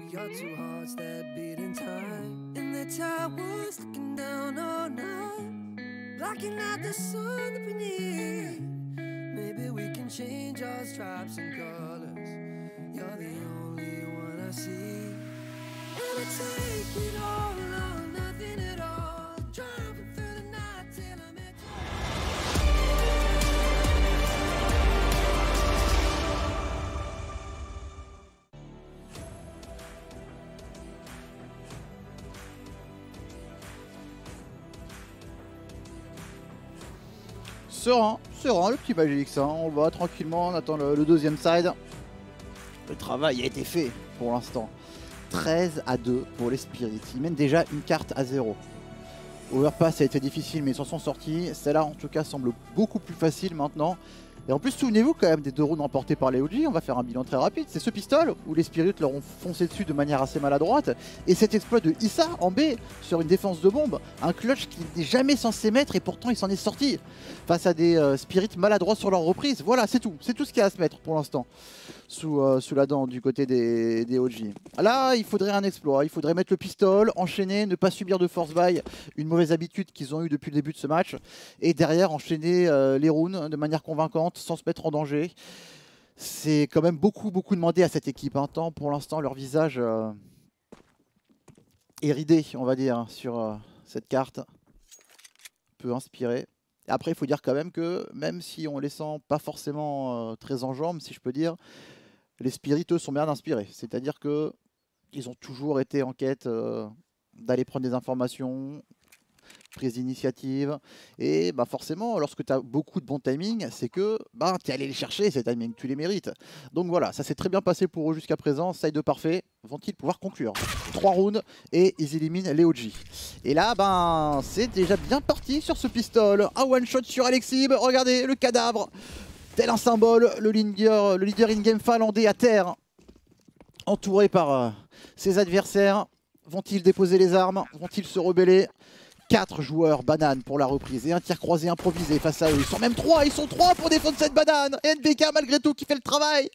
We are two hearts that beat in time. In the towers, looking down all night, blocking out the sun that we need. Maybe we can change our stripes and colors. You're the only one I see. Serein, serein le petit Magix, hein. on va tranquillement, on attend le, le deuxième side. Le travail a été fait pour l'instant. 13 à 2 pour les Spirits. Ils mènent déjà une carte à 0. Overpass a été difficile mais ils s'en sont sortis. Celle-là en tout cas semble beaucoup plus facile maintenant. Et en plus souvenez-vous quand même des deux rounds remportés par les OG, on va faire un bilan très rapide. C'est ce pistol où les Spirits leur ont foncé dessus de manière assez maladroite. Et cet exploit de Issa en B sur une défense de bombe. Un clutch qui n'est jamais censé mettre et pourtant il s'en est sorti. Face à des euh, Spirits maladroits sur leur reprise. Voilà c'est tout. C'est tout ce qu'il y a à se mettre pour l'instant. Sous, euh, sous la dent du côté des, OG. Là, il faudrait un exploit. Il faudrait mettre le pistol, enchaîner, ne pas subir de force buy, une mauvaise habitude qu'ils ont eu depuis le début de ce match. Et derrière, enchaîner euh, les rounds de manière convaincante sans se mettre en danger. C'est quand même beaucoup, beaucoup demandé à cette équipe. Un temps, pour l'instant, leur visage euh, est ridé, on va dire, sur cette carte. Peu inspiré. Après, il faut dire quand même que même si on les sent pas forcément très en jambes, si je peux dire, les spirites sont bien inspirés. C'est-à-dire que ils ont toujours été en quête euh, d'aller prendre des informations, prise d'initiative. Et bah forcément, lorsque tu as beaucoup de bon timing, c'est que bah, tu es allé les chercher, ces timings, tu les mérites. Donc voilà, ça s'est très bien passé pour eux jusqu'à présent. Side parfait, vont-ils pouvoir conclure? 3 rounds et ils éliminent les OG. Et là, ben, c'est déjà bien parti sur ce pistol. Un one-shot sur Alexib, regardez le cadavre. Tel un symbole, le leader, le leader in-game finlandais à terre, entouré par euh, ses adversaires. Vont-ils déposer les armes? Vont-ils se rebeller? 4 joueurs banane pour la reprise et un tir croisé improvisé face à eux. Ils sont même 3, ils sont 3 pour défendre cette banane. Et NBK malgré tout qui fait le travail.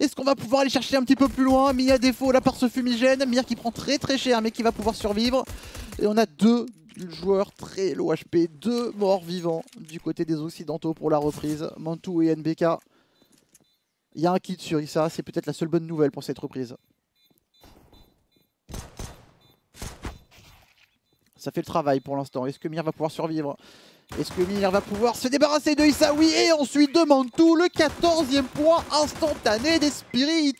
Est-ce qu'on va pouvoir aller chercher un petit peu plus loin? Mia défaut là par ce fumigène. Mia qui prend très très cher mais qui va pouvoir survivre. Et on a deux joueurs très low HP, deux morts vivants du côté des occidentaux pour la reprise. Mantou et NBK. Il y a un kit sur Issa, c'est peut-être la seule bonne nouvelle pour cette reprise. Ça fait le travail pour l'instant. Est-ce que Mir va pouvoir survivre? Est-ce que Mir va pouvoir se débarrasser de Isaoui et ensuite de Mantou, le 14e point instantané des Spirits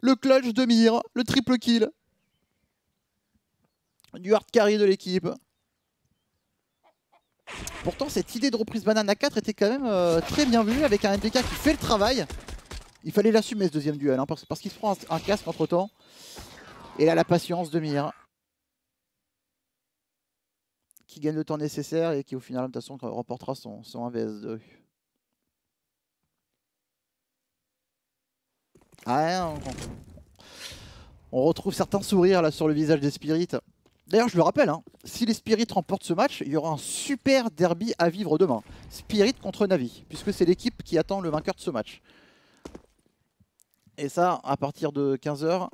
Le clutch de Mir, le triple kill du hard carry de l'équipe. Pourtant, cette idée de reprise banane à 4 était quand même euh, très bien vue avec un NDK qui fait le travail. Il fallait l'assumer ce deuxième duel hein, parce, qu'il se prend un, casque entre temps. Et là, la patience de Mir qui gagne le temps nécessaire et qui au final de toute façon remportera son, son 1 vs2. Ah, on, on retrouve certains sourires là sur le visage des Spirits. D'ailleurs, je le rappelle, hein, si les Spirits remportent ce match, il y aura un super derby à vivre demain. Spirit contre Navi, puisque c'est l'équipe qui attend le vainqueur de ce match. Et ça, à partir de 15h,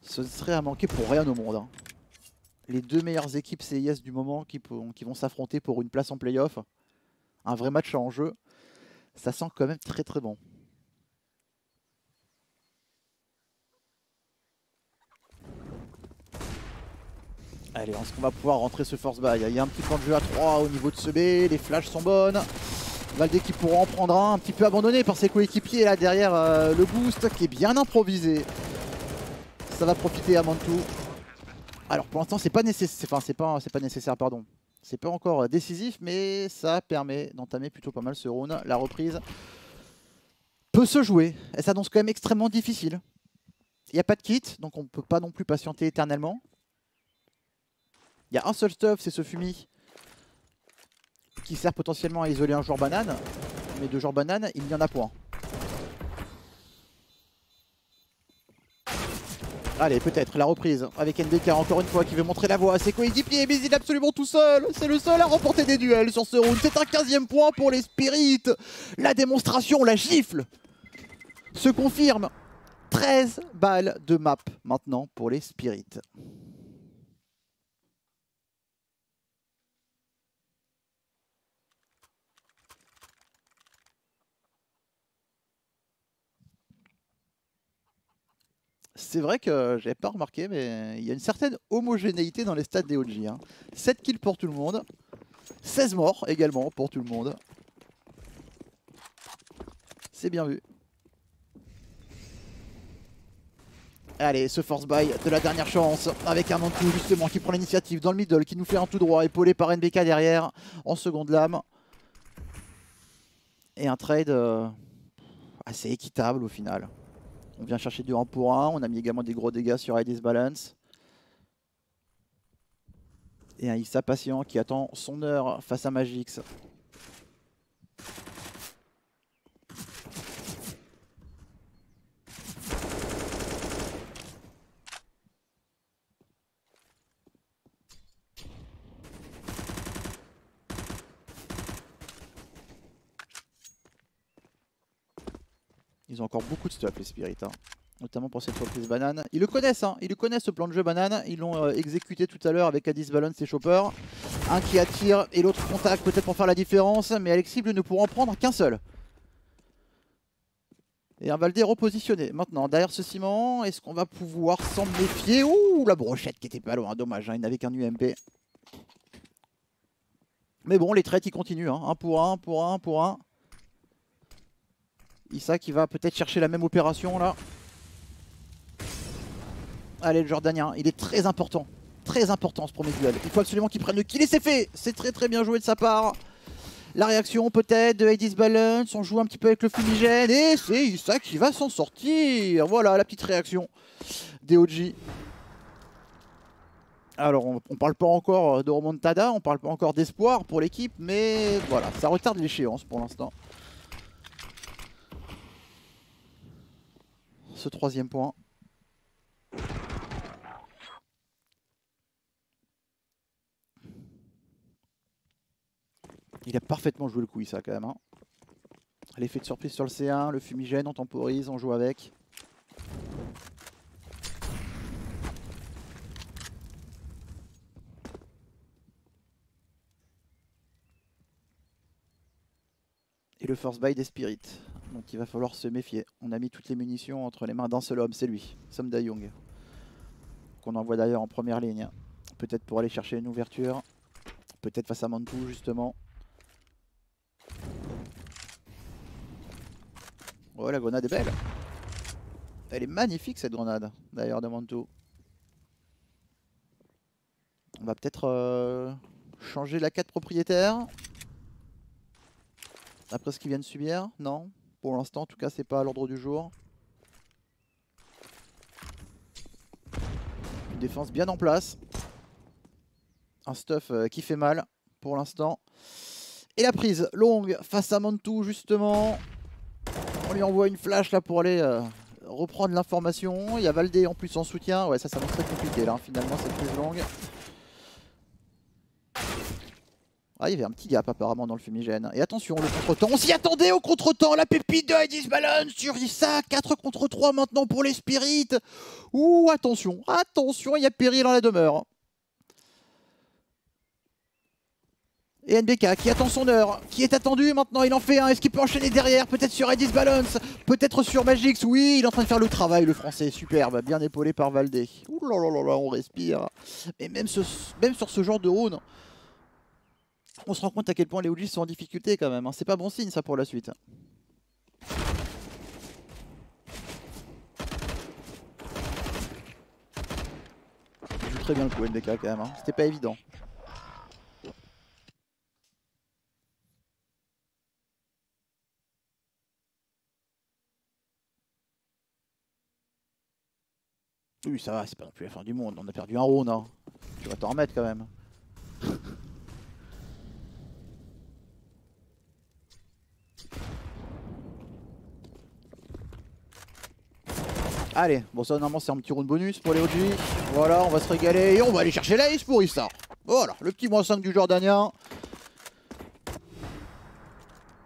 ce serait à manquer pour rien au monde. hein les deux meilleures équipes CIS du moment qui, qui vont s'affronter pour une place en playoff. Un vrai match en jeu. Ça sent quand même très très bon. Allez, est-ce qu'on va pouvoir rentrer ce force buy Il y a un petit point de jeu à 3 au niveau de ce B, les flashs sont bonnes. Valde qui pourra en prendre un, un petit peu abandonné par ses coéquipiers là derrière euh, le boost qui est bien improvisé. Ça va profiter à Mantou. Alors pour l'instant c'est pas nécessaire, c'est pas, pas nécessaire pardon. C'est pas encore euh, décisif mais ça permet d'entamer plutôt pas mal ce round. La reprise peut se jouer. Elle s'annonce quand même extrêmement difficile. Il n'y a pas de kit donc on ne peut pas non plus patienter éternellement. Il y a un seul stuff, c'est ce Fumi qui sert potentiellement à isoler un joueur banane. Mais de joueurs banane, il n'y en a point. Allez, peut-être la reprise avec NDK encore une fois qui veut montrer la voie à ses coéquipiers, mais il est absolument tout seul. C'est le seul à remporter des duels sur ce round. C'est un 15e point pour les Spirits. La démonstration, la gifle se confirme. 13 balles de map maintenant pour les Spirits. C'est vrai que j'avais pas remarqué, mais il y a une certaine homogénéité dans les stats des OG. Hein. 7 kills pour tout le monde, 16 morts également pour tout le monde. C'est bien vu. Allez, ce force buy de la dernière chance avec un Mantou justement qui prend l'initiative dans le middle, qui nous fait un tout droit, épaulé par NBK derrière en seconde lame. Et un trade euh, assez équitable au final. On vient chercher du 1 pour 1. On a mis également des gros dégâts sur Hades Balance. Et un Issa patient qui attend son heure face à Magix. Ils ont encore beaucoup de stuff les Spirits. Hein. Notamment pour cette reprise banane. Ils le connaissent, hein. ils le connaissent ce plan de jeu banane. Ils l'ont euh, exécuté tout à l'heure avec Addis Balance et Chopper. Un qui attire et l'autre contact peut-être pour faire la différence. Mais Alexible ne pourra en prendre qu'un seul. Et un Valdé repositionné. Maintenant, derrière ce ciment, est-ce qu'on va pouvoir s'en méfier? Ouh, la brochette qui était pas loin. Dommage, hein, il n'avait qu'un UMP. Mais bon, les traites, ils continuent. Hein. Un pour un, pour un, pour un. Issa qui va peut-être chercher la même opération là. Allez le Jordanien, il est très important. Très important ce premier duel. Il faut absolument qu'il prenne le kill et c'est fait C'est très très bien joué de sa part. La réaction peut-être de Hades Balance, on joue un petit peu avec le fumigène et c'est Issa qui va s'en sortir. Voilà la petite réaction des OG. Alors on, on parle pas encore de remontada, on parle pas encore d'espoir pour l'équipe, mais voilà, ça retarde l'échéance pour l'instant. Ce troisième point. Il a parfaitement joué le coup, ça quand même. Hein. L'effet de surprise sur le C1, le fumigène, on temporise, on joue avec. Et le first buy des spirits. Donc il va falloir se méfier. On a mis toutes les munitions entre les mains d'un seul homme, c'est lui, Som Young. Qu'on envoie d'ailleurs en première ligne. Peut-être pour aller chercher une ouverture. peut-être face à Mantou justement. Ouais, la grenade est belle. Elle est magnifique cette grenade, d'ailleurs, de Mantou. On va peut-être euh, changer la quête propriétaire. Après ce qu'ils viennent subir, non? Pour l'instant, en tout cas, c'est pas à l'ordre du jour. Une défense bien en place. Un stuff euh, qui fait mal pour l'instant. Et la prise longue face à Mantou justement. On lui envoie une flash là pour aller euh, reprendre l'information. Il y a Valdé en plus en soutien. Ouais ça ça va très compliqué là finalement cette prise longue. Ah, il y avait un petit gap apparemment dans le fumigène. Et attention, le contre-temps. On s'y attendait au contre-temps. La pépite de Hades Balance sur ça. 4 contre 3 maintenant pour les Spirits. Ouh, attention, attention, il y a péril dans la demeure. Et NBK qui attend son heure, qui est attendu maintenant, il en fait un, est-ce qu'il peut enchaîner derrière? Peut-être sur Edis Balance, peut-être sur Magix, oui, il est en train de faire le travail le français, superbe, bien épaulé par Valdé. Ouh là là là là, on respire. Mais même, même sur ce genre de round, on se rend compte à quel point les OG sont en difficulté quand même, hein. c'est pas bon signe ça pour la suite. Il joue très bien le coup NBK quand même, hein. c'était pas évident. Oui, ça va, c'est pas non plus la fin du monde. On a perdu un round. Hein. Tu vas t'en remettre quand même. Allez, bon ça normalement c'est un petit round bonus pour les OG. Voilà, on va se régaler et on va aller chercher l'ace pour Issa. Voilà, le petit moins 5 du Jordanien.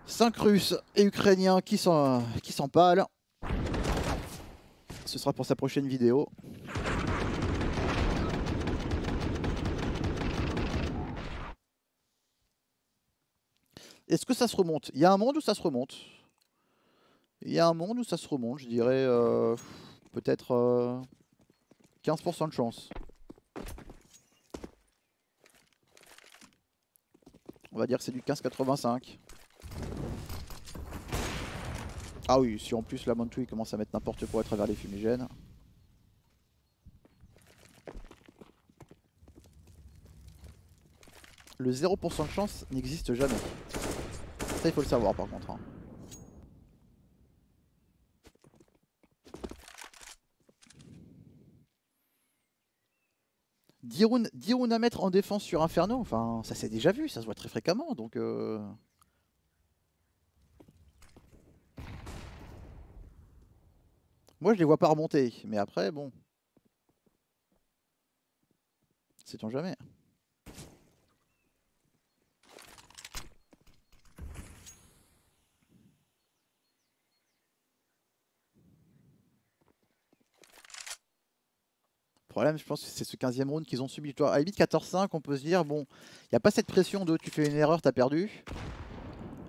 5 Russes et Ukrainiens qui s'empalent. Ce sera pour sa prochaine vidéo. Est-ce que ça se remonte? Il y a un monde où ça se remonte? Il y a un monde où ça se remonte, je dirais euh, peut-être 15% euh, de chance. On va dire que c'est du 15,85. Ah oui, si en plus la Montou commence à mettre n'importe quoi à travers les fumigènes. Le 0% de chance n'existe jamais. Ça, il faut le savoir par contre. Hein. Dirun, à mettre en défense sur Inferno, enfin ça s'est déjà vu, ça se voit très fréquemment donc... Euh... Moi je les vois pas remonter, mais après bon... Sait-on jamais problème, je pense que c'est ce 15e round qu'ils ont subi. À la limite, 14-5, on peut se dire, bon, il n'y a pas cette pression de tu fais une erreur, t'as perdu.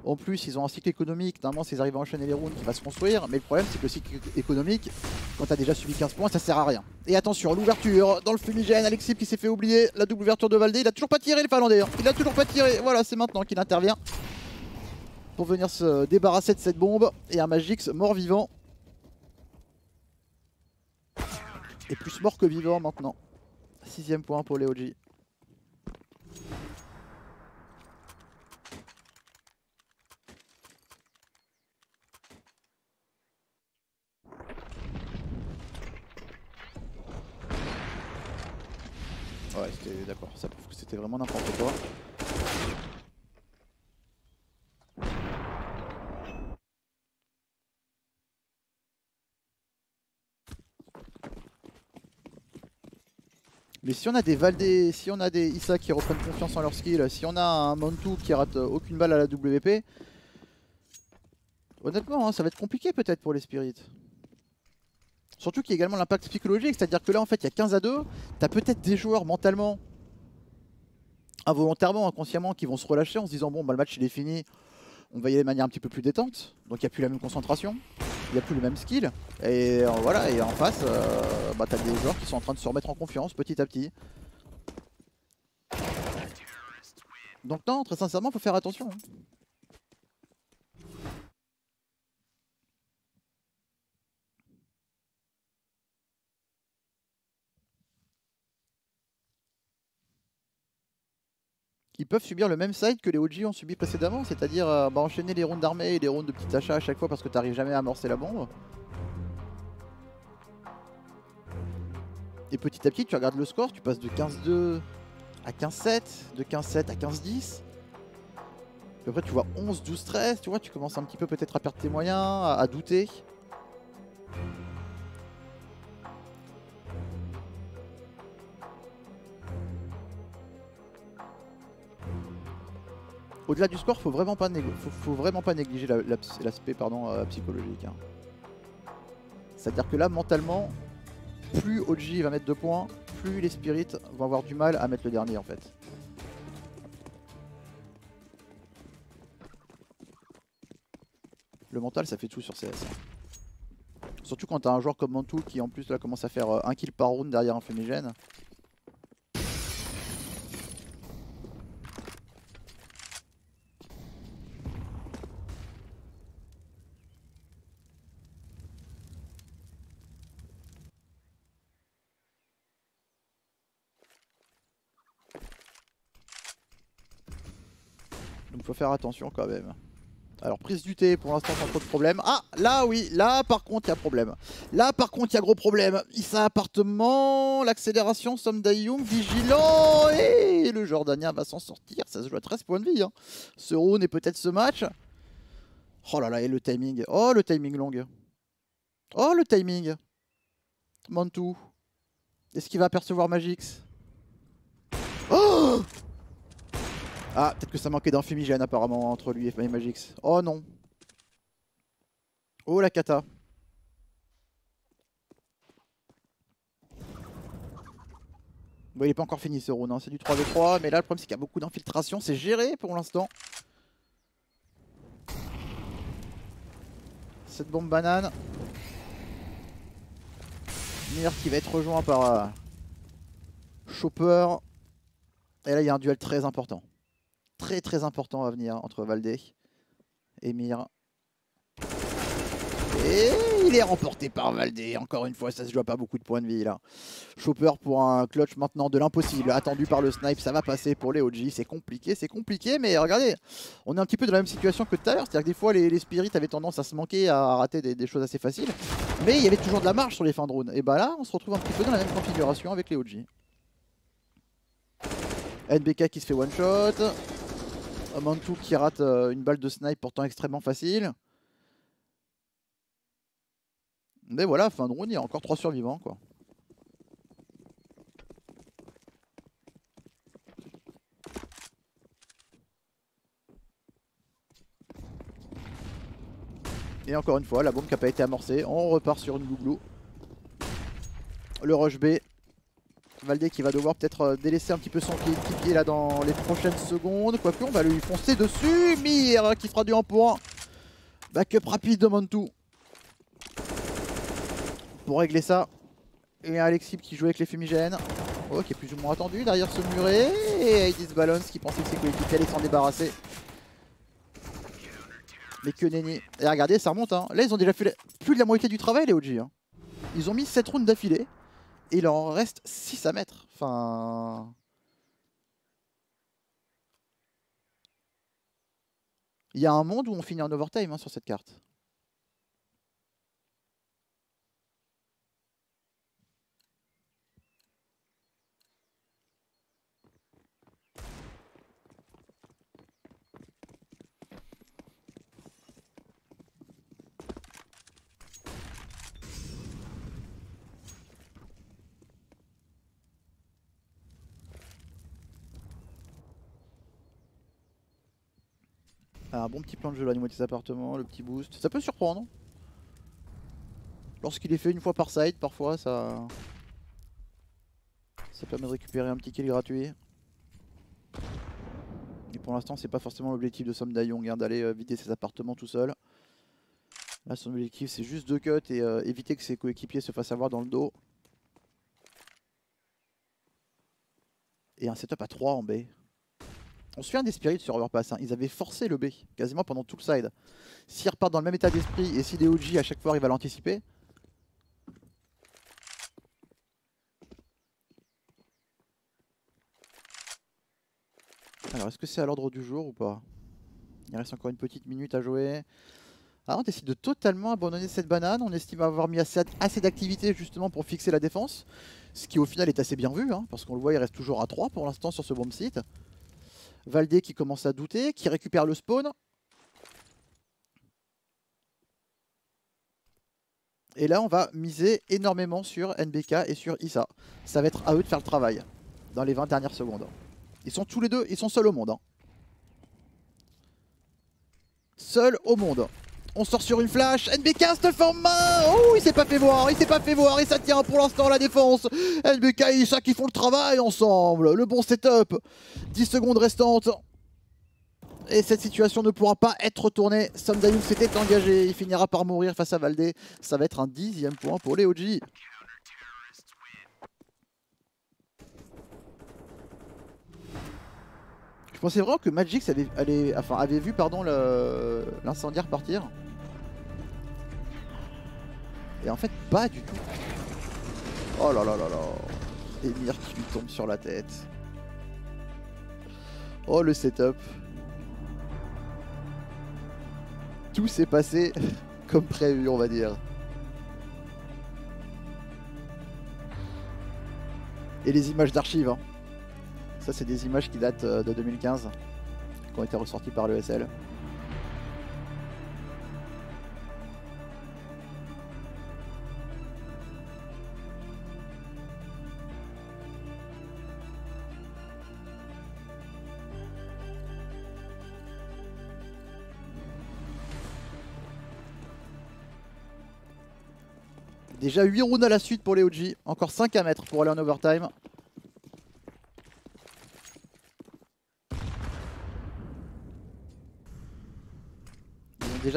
En plus, ils ont un cycle économique, normalement, s'ils arrivent à enchaîner les rounds, qui va se construire. Mais le problème, c'est que le cycle économique, quand t'as déjà subi 15 points, ça sert à rien. Et attention, l'ouverture dans le fumigène, Alexis qui s'est fait oublier la double ouverture de Valdé. Il a toujours pas tiré, les Finlandais. Hein. Il a toujours pas tiré. Voilà, c'est maintenant qu'il intervient pour venir se débarrasser de cette bombe. Et un Magix mort-vivant est plus mort que vivant maintenant. Sixième point pour les. Ouais, c'était d'accord, ça prouve que c'était vraiment n'importe quoi. Mais si on a des Valdé, si on a des Issa qui reprennent confiance en leur skill, si on a un Montu qui rate aucune balle à la WP, honnêtement, hein, ça va être compliqué peut-être pour les Spirits. Surtout qu'il y a également l'impact psychologique, c'est-à-dire que là en fait il y a 15 à 2, t'as peut-être des joueurs mentalement, involontairement, inconsciemment, qui vont se relâcher en se disant bon bah le match il est fini, on va y aller de manière un petit peu plus détente, donc il n'y a plus la même concentration il n'y a plus le même skill. Et euh, voilà, et en face, euh, bah, t'as des joueurs qui sont en train de se remettre en confiance petit à petit. Donc non, très sincèrement, faut faire attention. hein. Peuvent subir le même side que les OG ont subi précédemment, c'est-à-dire euh, bah, enchaîner les rounds d'armée et les rounds de petits achats à chaque fois parce que t'arrives jamais à amorcer la bombe. Et petit à petit, tu regardes le score, tu passes de 15-2 à 15-7, de 15-7 à 15-10. Puis après, tu vois 11-12-13, tu vois, tu commences un petit peu peut-être à perdre tes moyens, à douter. Au-delà du score, faut vraiment pas, faut, vraiment pas négliger la- la- l'aspect euh, psychologique. hein. C'est-à-dire que là, mentalement, plus OG va mettre de points, plus les spirits vont avoir du mal à mettre le dernier en fait. Le mental ça fait tout sur CS. hein. Surtout quand t'as un joueur comme Mantou qui en plus là commence à faire euh, un kill par round derrière un fumigène. Faire attention quand même. Alors prise du thé pour l'instant sans trop de problème. Ah là oui, là par contre il y a problème. Là par contre il y a gros problème. Issa appartement, l'accélération, Somme Dayum, vigilant et le Jordanien va s'en sortir. Ça se joue à 13 points de vie. hein. Ce round et peut-être ce match. Oh là là et le timing. Oh le timing long. Oh le timing. Mantou. Est-ce qu'il va apercevoir Magix? Oh ah, peut-être que ça manquait d'un fumigène apparemment entre lui et Magix. Oh non. Oh la cata. Bon, il est pas encore fini ce round, hein. c'est du 3v3, mais là le problème c'est qu'il y a beaucoup d'infiltration, c'est géré pour l'instant. Cette bombe banane. Mir qui va être rejoint par euh, Chopper. Et là il y a un duel très important très très important à venir entre Valdé et Mir. Et il est remporté par Valdé. Encore une fois, ça se joue à pas beaucoup de points de vie là. Chopper pour un clutch maintenant de l'impossible. Attendu par le snipe, ça va passer pour les OG. C'est compliqué, c'est compliqué, mais regardez, on est un petit peu dans la même situation que tout à l'heure. C'est-à-dire que des fois, les, les spirits avaient tendance à se manquer, à rater des, des choses assez faciles. Mais il y avait toujours de la marge sur les fins de round. Et bah là, on se retrouve un petit peu dans la même configuration avec les OG. NBK qui se fait one shot. Mantou qui rate euh, une balle de snipe pourtant extrêmement facile. Mais voilà, fin de round, il y a encore 3 survivants quoi. Et encore une fois, la bombe qui n'a pas été amorcée. On repart sur une glouglou. Le rush B. Valdé qui va devoir peut-être euh, délaisser un petit peu son pied, là dans les prochaines secondes. Quoique on va lui foncer dessus. Mir qui fera du 1 pour 1. Backup rapide de Montou. Pour régler ça. Et Alexib qui joue avec les fumigènes. Oh, qui est plus ou moins attendu derrière ce muret. Et Aidis Balance qui pensait que ses coéquipiers allaient s'en débarrasser. Mais que nenni. Et regardez, ça remonte. Hein. Là, ils ont déjà fait plus de la moitié du travail, les OG. hein. Ils ont mis 7 rounds d'affilée. Il en reste 6 à mettre. Enfin. Il y a un monde où on finit en overtime hein, sur cette carte. Un bon petit plan de jeu là au niveau des appartements, le petit boost. Ça peut surprendre. Lorsqu'il est fait une fois par side, parfois ça. Ça permet de récupérer un petit kill gratuit. Et pour l'instant, c'est pas forcément l'objectif de Som Young hein, d'aller euh, vider ses appartements tout seul. Là, son objectif, c'est juste de cut et euh, éviter que ses coéquipiers se fassent avoir dans le dos. Et un setup à 3 en B. On se souvient des Spirits sur Overpass, hein. ils avaient forcé le B quasiment pendant tout le side. S'ils repartent dans le même état d'esprit et si les OG à chaque fois arrivent à l'anticiper, Alors, est-ce que c'est à l'ordre du jour ou pas? Il reste encore une petite minute à jouer. Ah, on décide de totalement abandonner cette banane. On estime avoir mis assez, assez d'activité justement pour fixer la défense. Ce qui au final est assez bien vu, hein, parce qu'on le voit, il reste toujours à 3 pour l'instant sur ce bomb site. Valdé qui commence à douter, qui récupère le spawn. Et là, on va miser énormément sur NBK et sur Issa. Ça va être à eux de faire le travail dans les 20 dernières secondes. Ils sont tous les deux, ils sont seuls au monde. Hein. Seuls au monde. On sort sur une flash, NBK stuff en main. Oh, il s'est pas fait voir, il s'est pas fait voir. Et ça tient pour l'instant la défense. NBK et Isha qui font le travail ensemble, le bon setup. 10 secondes restantes. Et cette situation ne pourra pas être retournée. Somdayou s'était engagé, il finira par mourir face à Valdé. Ça va être un dixième point pour les OG. Pensais vraiment que Magix avait, vu l'incendiaire partir. Et en fait, pas du tout. Oh là là là là. Emir qui lui tombe sur la tête. Oh le setup. Tout s'est passé comme prévu, on va dire. Et les images d'archives. Hein. Ça, c'est des images qui datent euh, de 2015, qui ont été ressorties par l'ESL. Déjà 8 rounds à la suite pour les OG, encore 5 à mettre pour aller en overtime.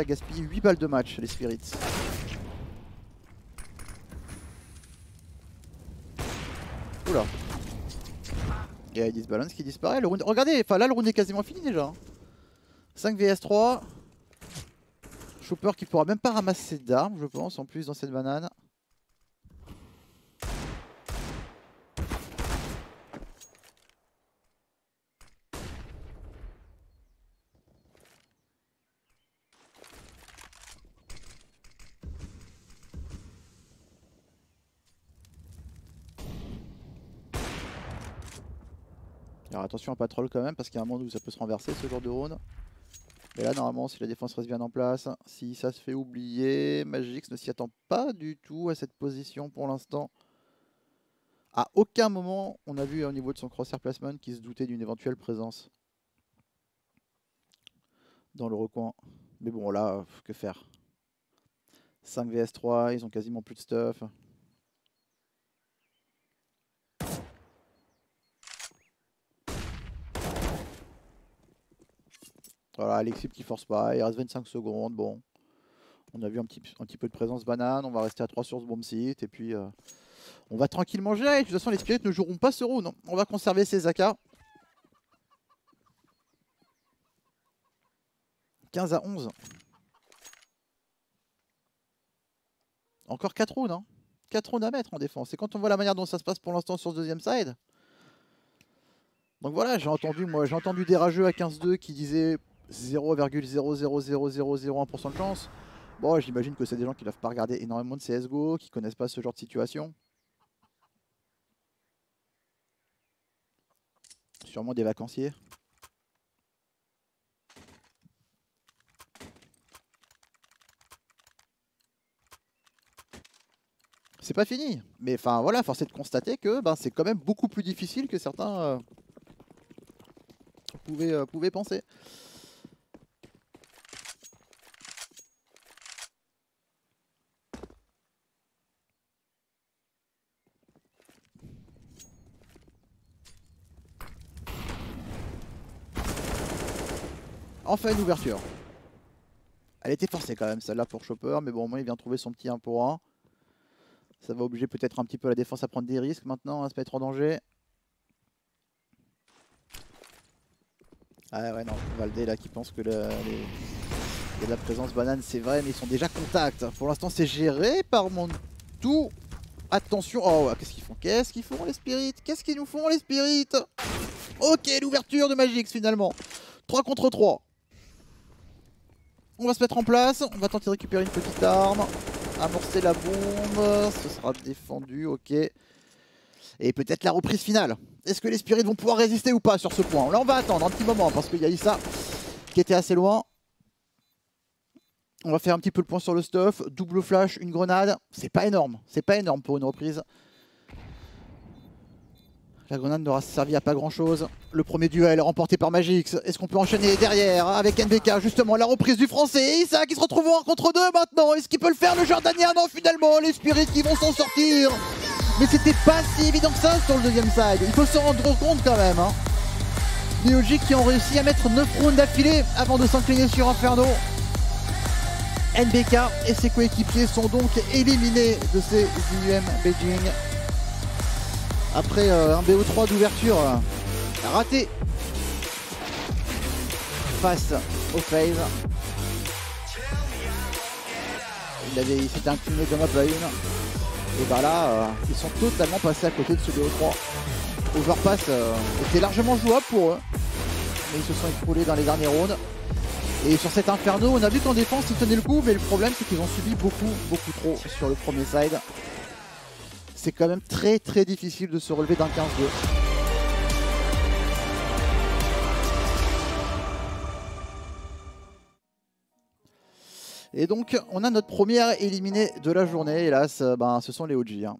Gaspillé 8 balles de match, les Spirits. Oula. Il y qui disparaît. Le Regardez, enfin là le round est quasiment fini déjà. 5 vs 3. Chopper qui pourra même pas ramasser d'armes, je pense, en plus dans cette banane. Alors attention à pas troll quand même parce qu'il y a un moment où ça peut se renverser ce genre de round. Mais là normalement si la défense reste bien en place, si ça se fait oublier, Magix ne s'y attend pas du tout à cette position pour l'instant. À aucun moment on a vu au niveau de son crosshair placement qui se doutait d'une éventuelle présence dans le recoin. Mais bon là, que faire? 5 vs 3, ils ont quasiment plus de stuff. Voilà, Alexip qui force pas, il reste 25 secondes, bon. On a vu un petit, peu de présence banane, on va rester à 3 sur ce bomb site, et puis euh, on va tranquillement gérer. De toute façon, les spirits ne joueront pas ce round, on va conserver ces AK. 15 à 11. Encore 4 rounds, hein. 4 rounds à mettre en défense. Et quand on voit la manière dont ça se passe pour l'instant sur ce deuxième side. Donc voilà, j'ai entendu, moi, j'ai entendu des rageux à 15-2 qui disaient 0,00001% de chance. Bon, j'imagine que c'est des gens qui ne doivent pas regarder énormément de CSGO, qui connaissent pas ce genre de situation. Sûrement des vacanciers. C'est pas fini, mais enfin voilà, force est de constater que ben, c'est quand même beaucoup plus difficile que certains euh, euh, pouvaient penser. Enfin une ouverture. Elle était forcée quand même celle-là pour Chopper, mais bon au moins il vient trouver son petit 1 pour 1. Ça va obliger peut-être un petit peu la défense à prendre des risques maintenant, à se mettre en danger. Ah ouais, non, Valdé là qui pense que la présence banane, c'est vrai, mais ils sont déjà contact. Pour l'instant, c'est géré par Montou. Attention, oh, qu'est-ce qu'ils font? Qu'est-ce qu'ils font les spirits Qu'est-ce qu'ils nous font les spirits Ok, l'ouverture de Magix finalement. 3 contre 3. On va se mettre en place, on va tenter de récupérer une petite arme. Amorcer la bombe, ce sera défendu, ok. Et peut-être la reprise finale. Est-ce que les spirits vont pouvoir résister ou pas sur ce point? Là on va attendre un petit moment parce qu'il y a Issa qui était assez loin. On va faire un petit peu le point sur le stuff. Double flash, une grenade. C'est pas énorme. C'est pas énorme pour une reprise. La grenade n'aura servi à pas grand chose. Le premier duel remporté par Magix. Est-ce qu'on peut enchaîner derrière avec NBK Justement, la reprise du français. Issa qui se retrouve en 1 contre 2 maintenant. Est-ce qu'il peut le faire le Jordanien Non, finalement, les spirits qui vont s'en sortir. Mais c'était pas si évident que ça sur le deuxième side. Il faut se rendre compte quand même. Hein. Qui ont réussi à mettre 9 rounds d'affilée avant de s'incliner sur Inferno. NBK et ses coéquipiers sont donc éliminés de ces IUM Beijing. Après euh, un BO3 d'ouverture euh, raté face au phase. Il, avait- s'était incliné de map à. Et bah là, euh, ils sont totalement passés à côté de ce BO3. Overpass était largement jouable pour eux. Mais ils se sont écroulés dans les derniers rounds. Et sur cet Inferno, on a vu qu'en défense, ils tenaient le coup, mais le problème, c'est qu'ils ont subi beaucoup, beaucoup trop sur le premier side. C'est quand même très, très difficile de se relever d'un 15-2. Et donc, on a notre première éliminée de la journée. Hélas, euh, ben, ce sont les OG. hein.